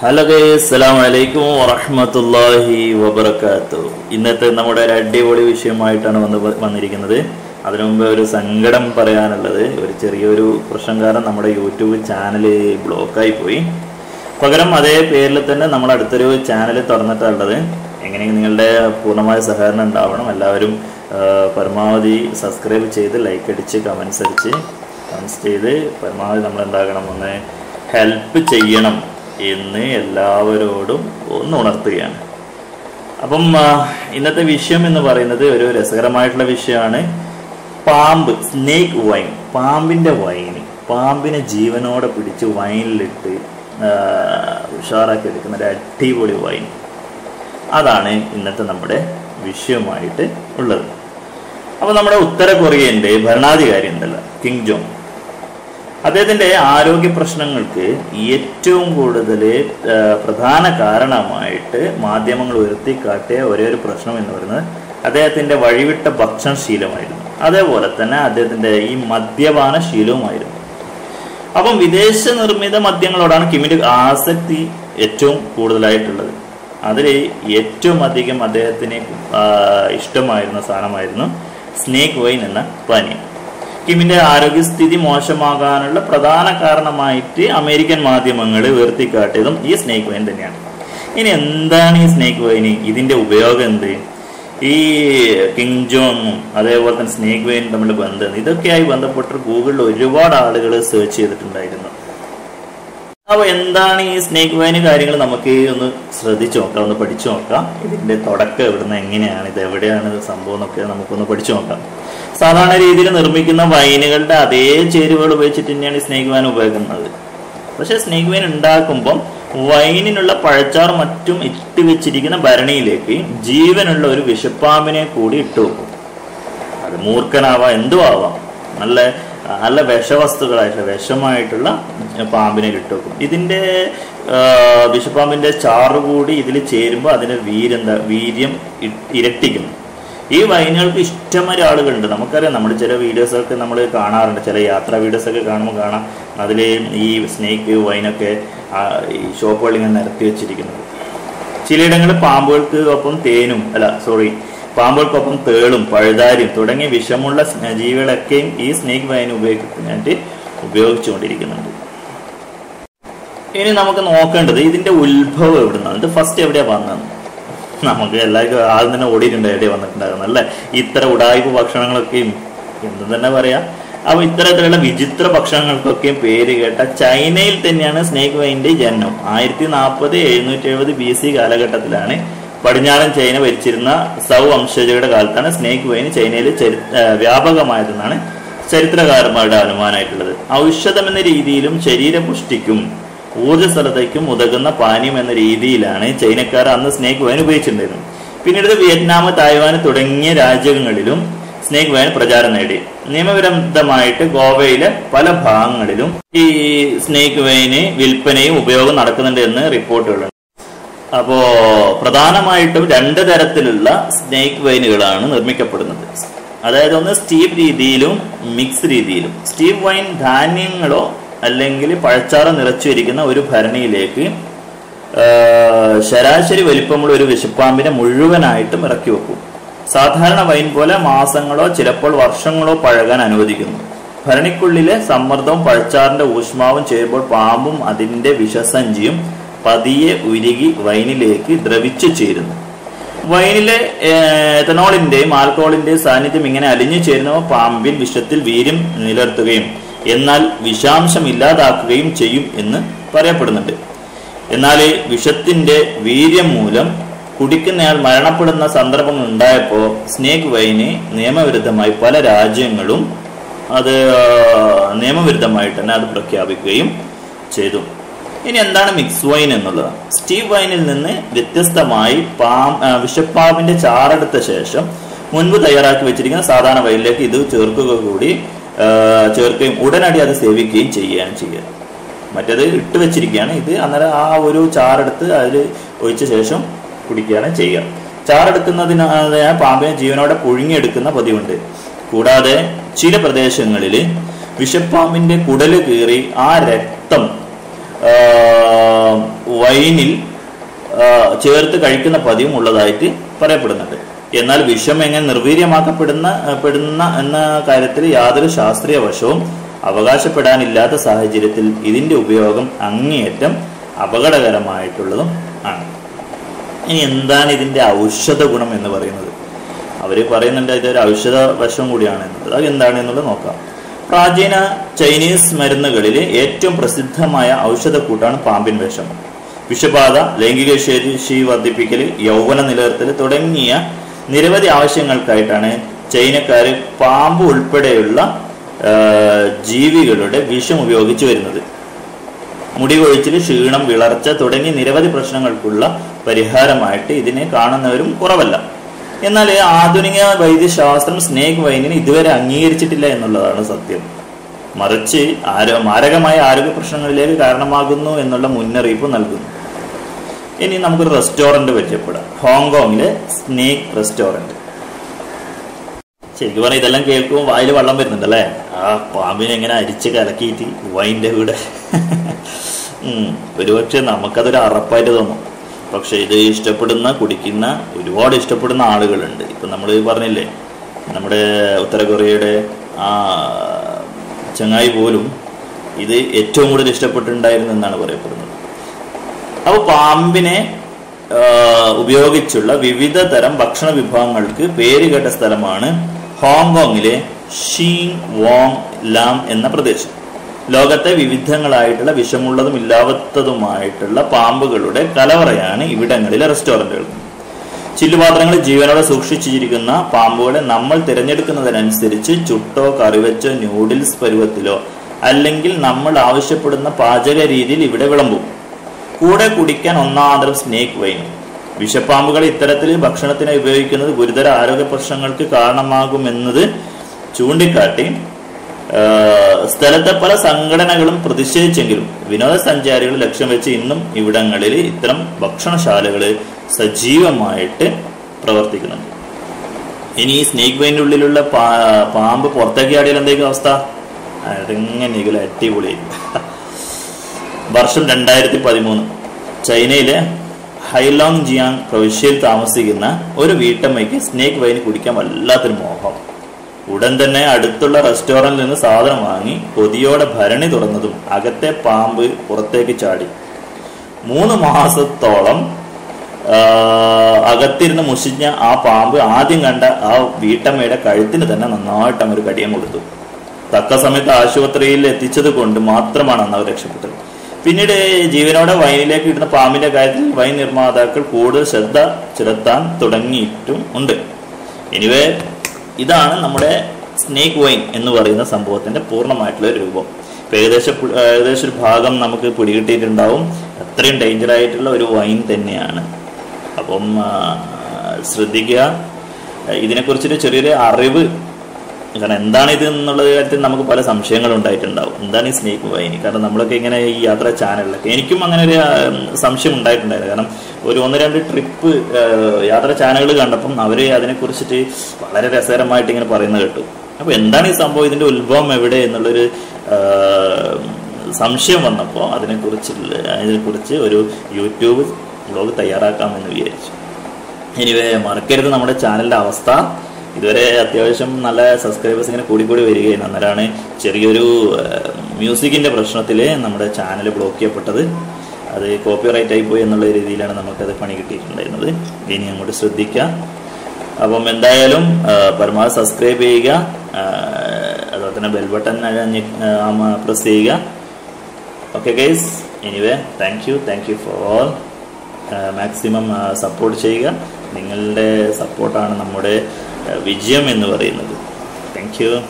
Hello അസ്സലാമു അലൈക്കും വറഹ്മത്തുള്ളാഹി വബറകാത്തു. ഇന്നത്തെ നമ്മുടെ ഒരു അടിപൊളി വിഷയമായിട്ടാണ് വന്ന് വന്നിരിക്കുന്നത്. അതിനു മുമ്പ് ഒരു സങ്കടം പറയാനുള്ളത്. ഒരു ചെറിയൊരു പ്രശ്നം കാരണം നമ്മുടെ യൂട്യൂബ് ചാനൽ ബ്ലോക്കായി പോയി. പകരം അതേ പേരിൽ തന്നെ നമ്മൾ അടുത്തൊരു ചാനൽ തുറന്നിട്ടുള്ളത്. എങ്ങനെയെങ്കിലും നിങ്ങളുടെ പൂർണമായ സഹകരണം ഉണ്ടാവണം. എല്ലാവരും പരമാവധി സബ്സ്ക്രൈബ് ചെയ്ത് ലൈക്ക് അടിച്ച് കമൻസ് അടിച്ച് കമൻസ് ചെയ്ത് പരമാവധി നമ്മൾ എന്താകണം ഒന്ന് ഹെൽപ്പ് ചെയ്യണം. എന്ന് എല്ലാവരോടും ഒന്ന് ഉണർത്തുകയാണ് അപ്പം ഇന്നത്തെ വിഷയം എന്ന് പറയുന്നത് ഒരു രസകരമായിട്ടുള്ള വിഷയമാണ്. പാമ്പ് സ്നേക്ക് വൈൻ പാമ്പിന്റെ വൈന് പാമ്പിനെ ജീവനോടെ പിടിച്ച് വൈനിലിട്ട് ഉഷാറാക്കി എടുക്കുന്ന ഒരു അടിപൊളി വൈൻ അതാണ് ഇന്നത്തെ നമ്മുടെ വിഷയമായിട്ട് ഉള്ളത്. അപ്പൊ നമ്മുടെ ഉത്തര കൊറിയന്റെ ഭരണാധികാരി ഉണ്ടല്ലോ കിങ് ജോങ്. അദ്ദേഹത്തിന്റെ ആരോഗ്യ പ്രശ്നങ്ങൾക്ക് ഏറ്റവും കൂടുതൽ പ്രധാന കാരണമായിട്ട് മാധ്യമങ്ങൾ ഉയർത്തിക്കാട്ടിയ ഒരേ ഒരു പ്രശ്നം എന്ന് പറയുന്നത് അദ്ദേഹത്തിന്റെ വഴിവിട്ട ഭക്ഷണശീലമായിരുന്നു അതേപോലെ തന്നെ അദ്ദേഹത്തിന്റെ ഈ മദ്യപാന ശീലവുമായിരുന്നു. അപ്പം വിദേശ നിർമ്മിത മദ്യങ്ങളോടാണ് കിമിന്റെ ആസക്തി ഏറ്റവും കൂടുതലായിട്ടുള്ളത്. അതിൽ ഏറ്റവും അധികം അദ്ദേഹത്തിന് ഇഷ്ടമായിരുന്ന സാധനമായിരുന്നു സ്നേക്ക് വൈൻ എന്ന പാനീയം. കിമിന്റെ ആരോഗ്യസ്ഥിതി മോശമാകാനുള്ള പ്രധാന കാരണമായിട്ട് അമേരിക്കൻ മാധ്യമങ്ങൾ ഉയർത്തിക്കാട്ടിയതും ഈ സ്നേക്ക് വൈൻ തന്നെയാണ്. ഇനി എന്താണ് ഈ സ്നേക്ക് വൈന്? ഇതിന്റെ ഉപയോഗം എന്ത്? ഈ കിങ് ജോങ്ങും അതേപോലെ തന്നെ സ്നേക്ക് വൈനും തമ്മിൽ ബന്ധം ഇതൊക്കെയായി ബന്ധപ്പെട്ട് ഗൂഗിളിൽ ഒരുപാട് ആളുകൾ സെർച്ച് ചെയ്തിട്ടുണ്ടായിരുന്നു. അപ്പൊ എന്താണ് ഈ സ്നേക്ക് വൈന് കാര്യങ്ങൾ നമുക്ക് ഒന്ന് ശ്രദ്ധിച്ചു നോക്കാം ഒന്ന് പഠിച്ചു നോക്കാം. ഇതിന്റെ തുടക്കം എവിടുന്ന് എങ്ങനെയാണ് ഇത് എവിടെയാണ് സംഭവം എന്നൊക്കെ നമുക്കൊന്ന് പഠിച്ചു നോക്കാം. സാധാരണ രീതിയിൽ നിർമ്മിക്കുന്ന വൈനുകളുടെ അതേ ചേരുവകൾ ഉപയോഗിച്ചിട്ട് തന്നെയാണ് സ്നേക്ക് വൈൻ ഉപയോഗിക്കുന്നത്. പക്ഷെ സ്നേക്ക് വൈൻ ഉണ്ടാക്കുമ്പം വൈനിനുള്ള പഴച്ചാർ മറ്റും ഇട്ട് വെച്ചിരിക്കുന്ന ഭരണിയിലേക്ക് ജീവനുള്ള ഒരു വിഷപ്പാമ്പിനെ കൂടി ഇട്ടു വെക്കും. അത് മൂർഖനാവാം എന്തും ആവാം നല്ല നല്ല വിഷവസ്തുക്കളായിട്ടുള്ള വിഷമായിട്ടുള്ള പാമ്പിനെ കിട്ടും ഇതിന്റെ വിഷപ്പാമ്പിന്റെ ചാറ് കൂടി ഇതിൽ ചേരുമ്പോൾ അതിന് വീരെന്താ വീര്യം ഇരട്ടിക്കുന്നു. ഈ വൈനുകൾക്ക് ഇഷ്ടംമാതിരി ആളുകളുണ്ട്. നമുക്കറിയാം നമ്മൾ ചില വീഡിയോസൊക്കെ നമ്മൾ കാണാറുണ്ട്. ചില യാത്രാ വീഡിയോസൊക്കെ കാണുമ്പോൾ കാണാം. അതിൽ ഈ സ്നേക്ക് വൈനൊക്കെ ഈ ഷോപ്പുകളിൽ ഇങ്ങനെ നിരത്തി വെച്ചിരിക്കുന്നത്. ചിലയിടങ്ങളിൽ പാമ്പുകൾക്ക് ഒപ്പം തേനും അല്ല സോറി പാമ്പുകൾക്കൊപ്പം തേളും പഴുതാരിയും തുടങ്ങിയ വിഷമുള്ള ജീവികളൊക്കെയും ഈ സ്നേക്ക് വൈൻ ഉപയോഗിക്കുന്നതിനായിട്ട് ഉപയോഗിച്ചുകൊണ്ടിരിക്കുന്നുണ്ട്. ഇനി നമുക്ക് നോക്കേണ്ടത് ഇതിന്റെ ഉത്ഭവം എവിടുന്നാണ്? ഇത് ഫസ്റ്റ് എവിടെയാ വന്നത്? നമുക്ക് എല്ലാവർക്കും ആദ്യം തന്നെ ഓടിയിട്ടുണ്ട് എവിടെ വന്നിട്ടുണ്ടാകുന്നത് അല്ലെ? ഇത്ര ഉടായ്പ ഭക്ഷണങ്ങളൊക്കെയും എന്ത് തന്നെ പറയാ. അപ്പൊ ഇത്തരത്തിലുള്ള വിചിത്ര ഭക്ഷണങ്ങൾക്കൊക്കെയും പേര് കേട്ട ചൈനയിൽ തന്നെയാണ് സ്നേക്ക് വൈന്റെ ജന്മം ആയിരത്തി നാൽപ്പത് എഴുന്നൂറ്റി എഴുപത് ബി സി കാലഘട്ടത്തിലാണ് പടിഞ്ഞാറൻ ചൈന ഭരിച്ചിരുന്ന സൗ വംശജയുടെ കാലത്താണ് സ്നേക്ക് വൈൻ ചൈനയിൽ ചരി- വ്യാപകമായതെന്നാണ് ചരിത്രകാരന്മാരുടെ അനുമാനമായിട്ടുള്ളത്. ഔഷധം എന്ന രീതിയിലും ശരീരപുഷ്ടിക്കും ഊർജസ്വലതയ്ക്കും ഉതകുന്ന പാനീയം എന്ന രീതിയിലാണ് ചൈനക്കാർ അന്ന് സ്നേക്ക് വൈൻ ഉപയോഗിച്ചിട്ടുണ്ടായിരുന്നത്. പിന്നീട് വിയറ്റ്നാം തായ്വാൻ തുടങ്ങിയ രാജ്യങ്ങളിലും സ്നേക്ക് വൈൻ പ്രചാരം നേടി. നിയമവിരുദ്ധമായിട്ട് ഗോവയിലെ പല ഭാഗങ്ങളിലും ഈ സ്നേക്ക് വൈന് വിൽപ്പനയും ഉപയോഗം നടക്കുന്നുണ്ട് എന്ന് റിപ്പോർട്ടുകളുണ്ട്. അപ്പോ പ്രധാനമായിട്ടും രണ്ട് തരത്തിലുള്ള സ്നേക്ക് വൈനുകളാണ് നിർമ്മിക്കപ്പെടുന്നത്. അതായത് ഒന്ന് സ്റ്റീവ് രീതിയിലും മിക്സ് രീതിയിലും. സ്റ്റീവ് വൈൻ ധാന്യങ്ങളോ അല്ലെങ്കിൽ പഴച്ചാറ നിറച്ചിരിക്കുന്ന ഒരു ഭരണിയിലേക്ക് ശരാശരി വലിപ്പമുള്ള ഒരു വിഷപ്പാമ്പിനെ മുഴുവനായിട്ടും ഇറക്കി വെക്കും. സാധാരണ വൈൻ പോലെ മാസങ്ങളോ ചിലപ്പോൾ വർഷങ്ങളോ പഴകാൻ അനുവദിക്കുന്നു. ഭരണിക്കുള്ളിലെ സമ്മർദ്ദവും പഴച്ചാറിന്റെ ഊഷ്മാവും ചേരുമ്പോൾ പാമ്പും അതിന്റെ വിഷസഞ്ചിയും പതിയെ ഉരുകി വൈനിലേക്ക് ദ്രവിച്ചു ചേരുന്നു. വൈനിലെ എത്തനോളിന്റെയും ആൽക്കഹോളിന്റെയും സാന്നിധ്യം ഇങ്ങനെ അലിഞ്ഞു ചേരുന്നവ പാമ്പിൻ വിഷത്തിൽ വീര്യം നിലർത്തുകയും എന്നാൽ വിഷാംശം ഇല്ലാതാക്കുകയും ചെയ്യും എന്ന് പറയപ്പെടുന്നുണ്ട്. എന്നാൽ വിഷത്തിന്റെ വീര്യം മൂലം കുടിക്കുന്നയാൾ മരണപ്പെടുന്ന സന്ദർഭങ്ങൾ ഉണ്ടായപ്പോൾ സ്നേക് വൈന് നിയമവിരുദ്ധമായി പല രാജ്യങ്ങളും അത് നിയമവിരുദ്ധമായിട്ട് തന്നെ അത് പ്രഖ്യാപിക്കുകയും ചെയ്തു. ഇനി എന്താണ് മിക്സ് വൈൻ എന്നുള്ളത്? സ്റ്റീവ് വൈനിൽ നിന്ന് വ്യത്യസ്തമായി പാം വിഷപ്പാവിന്റെ ചാറെടുത്ത ശേഷം മുൻപ് തയ്യാറാക്കി വെച്ചിരിക്കുന്ന സാധാരണ വൈനിലേക്ക് ഇത് ചേർക്കുക കൂടി ചേർക്കുകയും ഉടനടി അത് സേവിക്കുകയും ചെയ്യുകയാണ് ചെയ്യുക. മറ്റേത് ഇട്ട് വെച്ചിരിക്കുകയാണ്. ഇത് അന്നേരം ആ ഒരു ചാറെടുത്ത് അതിൽ ഒഴിച്ച ശേഷം കുടിക്കുകയാണ് ചെയ്യുക. ചാറെടുക്കുന്നതിന് പാമ്പിനെ ജീവനോടെ പുഴുങ്ങിയെടുക്കുന്ന പതിവുണ്ട്. കൂടാതെ ചില പ്രദേശങ്ങളിൽ വിഷപ്പാമ്പിന്റെ കുടൽ കീറി ആ രക്തം വൈനിൽ ചേർത്ത് കഴിക്കുന്ന പതിവും ഉള്ളതായിട്ട് പറയപ്പെടുന്നുണ്ട്. എന്നാൽ വിഷം എങ്ങനെ നിർവീര്യമാക്കപ്പെടുന്ന പെടുന്ന എന്ന കാര്യത്തിൽ യാതൊരു ശാസ്ത്രീയ വശവും അവകാശപ്പെടാനില്ലാത്ത സാഹചര്യത്തിൽ ഇതിന്റെ ഉപയോഗം അങ്ങേയറ്റം അപകടകരമായിട്ടുള്ളതും ആണ്. ഇനി എന്താണ് ഇതിന്റെ ഔഷധ ഗുണം എന്ന് പറയുന്നത്? അവർ പറയുന്നുണ്ട് ഇതൊരു ഔഷധ വശം കൂടിയാണ് എന്നുള്ളത് അത് എന്താണ് എന്നുള്ളത് നോക്കാം. പ്രാചീന ചൈനീസ് മരുന്നുകളിലെ ഏറ്റവും പ്രസിദ്ധമായ ഔഷധക്കൂട്ടാണ് പാമ്പിൻ വിഷം. വിഷബാധ ലൈംഗിക ശേഷി വർദ്ധിപ്പിക്കൽ യൗവന നിലനിർത്തൽ തുടങ്ങിയ നിരവധി ആവശ്യങ്ങൾക്കായിട്ടാണ് ചൈനക്കാർ പാമ്പ് ഉൾപ്പെടെയുള്ള ജീവികളുടെ വിഷം ഉപയോഗിച്ചു വരുന്നത്. മുടി കൊഴിച്ചിൽ ക്ഷീണം വിളർച്ച തുടങ്ങി നിരവധി പ്രശ്നങ്ങൾക്കുള്ള പരിഹാരമായിട്ട് ഇതിനെ കാണുന്നവരും കുറവല്ല. എന്നാൽ ആധുനിക വൈദ്യശാസ്ത്രം സ്നേക് വൈനിനെ ഇതുവരെ അംഗീകരിച്ചിട്ടില്ല എന്നുള്ളതാണ് സത്യം. മറിച്ച് ആരോ മാരകമായ ആരോഗ്യ പ്രശ്നങ്ങളിലേക്ക് കാരണമാകുന്നു എന്നുള്ള മുന്നറിയിപ്പ് നൽകുന്നു. ഇനി നമുക്കൊരു റെസ്റ്റോറന്റ് പരിചയപ്പെടാം. ഹോങ്കോങ്ങിലെ സ്നേക് റെസ്റ്റോറന്റ്. ശരിക്കും പറഞ്ഞാൽ ഇതെല്ലാം കേൾക്കുമ്പോൾ വായിൽ വെള്ളം വരുന്നുണ്ട് അല്ലേ ആ പാമ്പിനെ എങ്ങനെ അരിച്ച് കലക്കിയിട്ട് വൈന്റെ കൂടെ. ഒരുപക്ഷെ നമുക്കതൊരു അറപ്പായിട്ട് തോന്നും. പക്ഷെ ഇത് ഇഷ്ടപ്പെടുന്ന കുടിക്കുന്ന ഒരുപാട് ഇഷ്ടപ്പെടുന്ന ആളുകളുണ്ട്. ഇപ്പം നമ്മൾ പറഞ്ഞില്ലേ നമ്മുടെ ഉത്തര കൊറിയയുടെ ആ ചങ്ങായി പോലും ഇത് ഏറ്റവും കൂടുതൽ ഇഷ്ടപ്പെട്ടിട്ടുണ്ടായിരുന്നു എന്നാണ് പറയപ്പെടുന്നത്. അപ്പോൾ പാമ്പിനെ ഉപയോഗിച്ചുള്ള വിവിധ തരം ഭക്ഷണ വിഭവങ്ങൾക്ക് പേരുകേട്ട സ്ഥലമാണ് ഹോങ്കോങ്ങിലെ ഷീങ് വോങ് ലാം എന്ന പ്രദേശം. ലോകത്തെ വിവിധങ്ങളായിട്ടുള്ള വിഷമുള്ളതും ഇല്ലാത്തതുമായിട്ടുള്ള പാമ്പുകളുടെ കലവറയാണ് ഇവിടങ്ങളിലെ റെസ്റ്റോറന്റുകൾ ചില്ലുപാത്രങ്ങൾ ജീവനോടെ സൂക്ഷിച്ചിരിക്കുന്ന പാമ്പുകളെ നമ്മൾ തിരഞ്ഞെടുക്കുന്നതിനനുസരിച്ച് ചുട്ടോ കറിവെച്ചോ ന്യൂഡിൽസ് പരുവത്തിലോ അല്ലെങ്കിൽ നമ്മൾ ആവശ്യപ്പെടുന്ന പാചക രീതിയിൽ ഇവിടെ വിളമ്പും. കൂടെ കുടിക്കാൻ ഒന്നാന്തരം സ്നേക്ക് വൈനും വിഷപ്പാമ്പുകൾ ഇത്തരത്തിൽ ഭക്ഷണത്തിനായി ഉപയോഗിക്കുന്നത് ഗുരുതര ആരോഗ്യ പ്രശ്നങ്ങൾക്ക് കാരണമാകുമെന്നത് ചൂണ്ടിക്കാട്ടി സ്ഥലത്തെ പല സംഘടനകളും പ്രതിഷേധിച്ചെങ്കിലും വിനോദസഞ്ചാരികൾ ലക്ഷ്യം വെച്ച് ഇന്നും ഇവിടങ്ങളിൽ ഇത്തരം ഭക്ഷണശാലകൾ സജീവമായിട്ട് പ്രവർത്തിക്കുന്നുണ്ട്. ഇനി ഈ സ്നേക്ക് വൈന്റെ ഉള്ളിലുള്ള പാമ്പ് പുറത്തേക്ക് ആടിയാൽ എന്തെങ്കിലും അവസ്ഥ? അടങ്ങനെങ്കിലും അടിപൊളി. വർഷം രണ്ടായിരത്തി പതിമൂന്ന് ചൈനയിലെ ഹൈലോങ് ജിയാങ് പ്രവിശ്യയിൽ താമസിക്കുന്ന ഒരു വീട്ടമ്മയ്ക്ക് സ്നേക്ക് വൈൻ കുടിക്കാൻ വല്ലാത്തൊരു മോഹം. ഉടൻ തന്നെ അടുത്തുള്ള റെസ്റ്റോറന്റിൽ നിന്ന് സാധനം വാങ്ങി കൊതിയോടെ ഭരണി തുറന്നതും അകത്തെ പാമ്പ് പുറത്തേക്ക് ചാടി. മൂന്ന് മാസത്തോളം അകത്തിരുന്ന് മുഷിഞ്ഞ ആ പാമ്പ് ആദ്യം കണ്ട ആ വീട്ടമ്മയുടെ കഴുത്തിന് തന്നെ നന്നായിട്ട് അവർ കടിയം കൊടുത്തു. തക്ക സമയത്ത് ആശുപത്രിയിൽ എത്തിച്ചത് കൊണ്ട് മാത്രമാണ് അന്ന് അവർ രക്ഷപ്പെട്ടത്. പിന്നീട് ജീവനോടെ വൈനിലേക്ക് കിട്ടുന്ന പാമ്പിന്റെ കാര്യത്തിൽ വൈൻ നിർമ്മാതാക്കൾ കൂടുതൽ ശ്രദ്ധ ചെലുത്താൻ തുടങ്ങിയിട്ടും ഉണ്ട്. എനിവേ ഇതാണ് നമ്മുടെ സ്നേക്ക് വൈൻ എന്ന് പറയുന്ന സംഭവത്തിന്റെ പൂർണമായിട്ടുള്ള രൂപം. ഇപ്പൊ ഏകദേശം ഏകദേശം ഒരു ഭാഗം നമുക്ക് പിടികിട്ടിയിട്ടുണ്ടാവും. അത്രയും ഡേഞ്ചർ ആയിട്ടുള്ള ഒരു വൈൻ തന്നെയാണ്. അപ്പം ശ്രദ്ധിക്കുക. ഇതിനെക്കുറിച്ചൊരു ചെറിയൊരു അറിവ് കാരണം എന്താണ് ഇത് എന്നുള്ള കാര്യത്തിൽ നമുക്ക് പല സംശയങ്ങൾ ഉണ്ടായിട്ടുണ്ടാവും. എന്താണ് ഈ സ്നേക്ക് വൈനി? കാരണം നമ്മളൊക്കെ ഇങ്ങനെ ഈ യാത്രാ ചാനലിലൊക്കെ എനിക്കും അങ്ങനെ ഒരു സംശയം ഉണ്ടായിട്ടുണ്ടായിരുന്നു. കാരണം ഒരു ഒന്ന് രണ്ട് ട്രിപ്പ് യാത്രാ ചാനലുകൾ കണ്ടപ്പം അവർ അതിനെക്കുറിച്ചിട്ട് വളരെ രസകരമായിട്ട് ഇങ്ങനെ പറയുന്നത് കേട്ടു. അപ്പോൾ എന്താണ് ഈ സംഭവം? ഇതിന്റെ ഉത്ഭവം എവിടെ എന്നുള്ളൊരു സംശയം വന്നപ്പോൾ അതിനെക്കുറിച്ച് അതിനെക്കുറിച്ച് ഒരു യൂട്യൂബ് ബ്ലോഗ് തയ്യാറാക്കാമെന്ന് വിചാരിച്ചു. എനിവേ മറക്കരുത് നമ്മുടെ ചാനലിന്റെ അവസ്ഥ. ഇതുവരെ അത്യാവശ്യം നല്ല സബ്സ്ക്രൈബേഴ്സ് ഇങ്ങനെ കൂടി കൂടി വരികയാണ്. അന്നേരമാണ് ചെറിയൊരു മ്യൂസിക്കിന്റെ പ്രശ്നത്തിൽ നമ്മുടെ ചാനൽ ബ്ലോക്ക് ചെയ്യപ്പെട്ടത്. അത് കോപ്പി റൈറ്റ് ആയിപ്പോയി എന്നുള്ള രീതിയിലാണ് നമുക്കത് പണി കിട്ടിയിട്ടുണ്ടായിരുന്നത്. ഇനി അങ്ങോട്ട് ശ്രദ്ധിക്കാം. അപ്പം എന്തായാലും പരമാവധി സബ്സ്ക്രൈബ് ചെയ്യുക. അതുപോലെ തന്നെ ബെൽ ബട്ടൺ പ്രസ് ചെയ്യുക. Okay guys anyway thank you thank you for all maximum support ചെയ്യുക. നിങ്ങളുടെ സപ്പോർട്ടാണ് നമ്മുടെ വിജയം എന്ന് പറയുന്നത്. Thank you